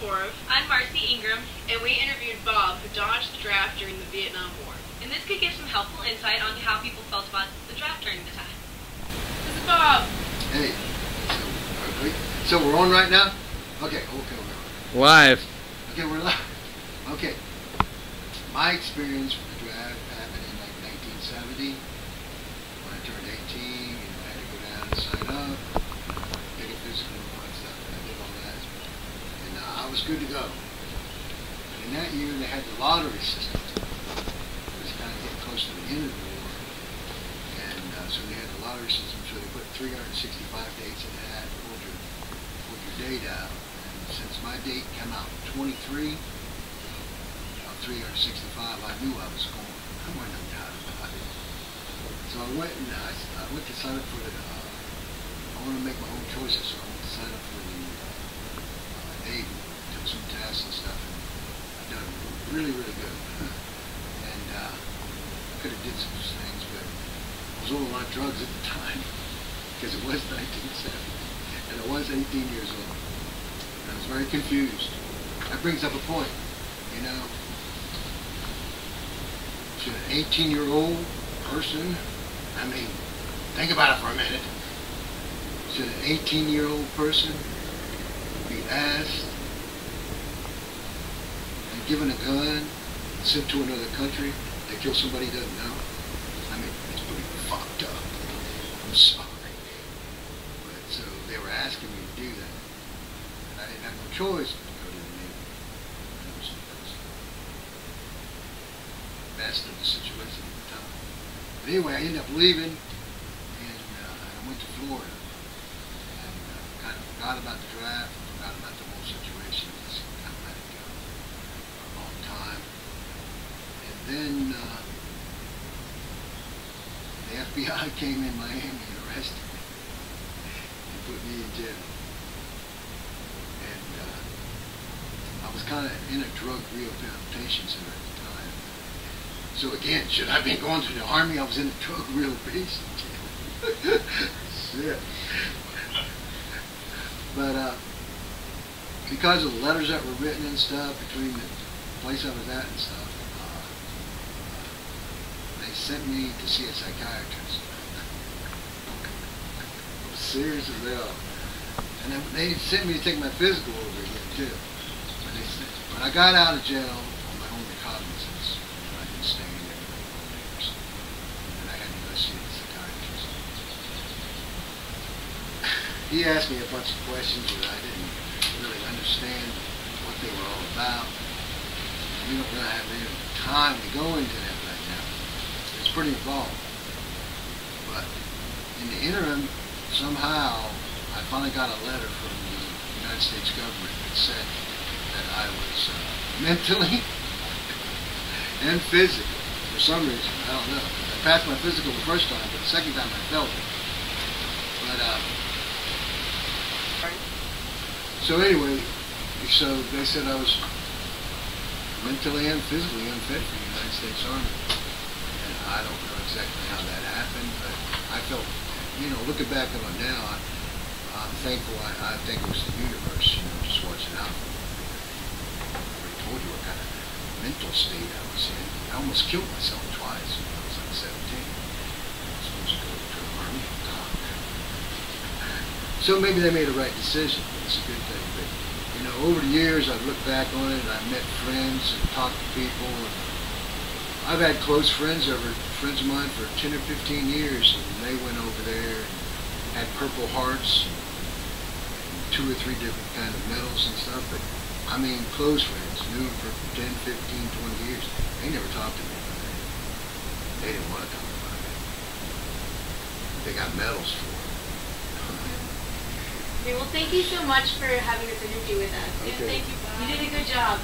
Leporoff, I'm Marcy Ingram, and we interviewed Bob, who dodged the draft during the Vietnam War. and this could give some helpful insight onto how people felt about the draft during the time. This is Bob. Hey, so, are we- so we're on right now? Okay, okay, we're on. Live. Okay, we're live. Okay. My experience with the draft happened in like 1970. When I turned 18, you know, I had to go down and sign up, take a physical and all that stuff. And I did all that. And good to go. And in that year, they had the lottery system. It was kind of getting close to the end of the war. And uh, so they had the lottery system, so they put 365 dates in that, pulled your, pulled your date out. And since my date came out 23, of 365, I knew I was going. I wasn't no doubt about it. So I went and I, I went to sign up for the, uh, I want to make my own choices, so I went to sign up for the uh, Navy, took some tests and stuff, and I've done really, really good. and uh, could have did some things, but I was on a lot of drugs at the time, because it was 1970, and I was 18 years old. And I was very confused. That brings up a point, you know. Should an 18 year old person, I mean, think about it for a minute. Should an 18 year old person be asked given a gun sent to another country they kill somebody he doesn't know? I mean, it's pretty fucked up. I'm sorry. But so they were asking me to do that. And I didn't have no choice to go to the Navy. That was, that was best of the situation at the time. But anyway, I ended up leaving and uh, I went to Florida. And uh, kind of forgot about the draft, forgot about the whole situation. Just kind of let it go for a long time. And then uh, the FBI came in Miami and arrested me and put me in jail. And uh, I was kind of in a drug rehabilitation center at the time. So again, should I have been going to the army? I was in a drug rehabilitation jail. Shit. But uh, because of the letters that were written and stuff between the place I was at and stuff, sent me to see a psychiatrist. Serious as hell. And they sent me to take my physical over again too. But they said, when I got out of jail on my own recognizance, I didn't stay in there for four years. And I had to go see a psychiatrist. He asked me a bunch of questions that I didn't really understand what they were all about. We don't really have any time to go into that. It's pretty involved. But in the interim, somehow, I finally got a letter from the United States government that said that I was uh, mentally and physically, for some reason, I don't know. I passed my physical the first time, but the second time I felt it. But, uh, so anyway, so they said I was mentally and physically unfit for the United States Army. I don't know exactly how that happened, but I felt, you know, looking back on it now, I, I'm thankful. I, I think it was the universe, you know, just watching out for me. I told you what kind of mental state I was in. I almost killed myself twice when I was like 17. I was supposed to go to the Army. So maybe they made a right decision. It's a good thing. But, you know, over the years, I've looked back on it, and I've met friends and talked to people. And I've had close friends over, friends of mine for 10 or 15 years, and they went over there and had Purple Hearts, and two or three different kind of medals and stuff. But, I mean, close friends, knew them for 10, 15, 20 years. They never talked to me about it. They didn't want to talk about it. They got medals for it. Okay, well, thank you so much for having this interview with us. Okay. Thank you, Bob. You did a good job.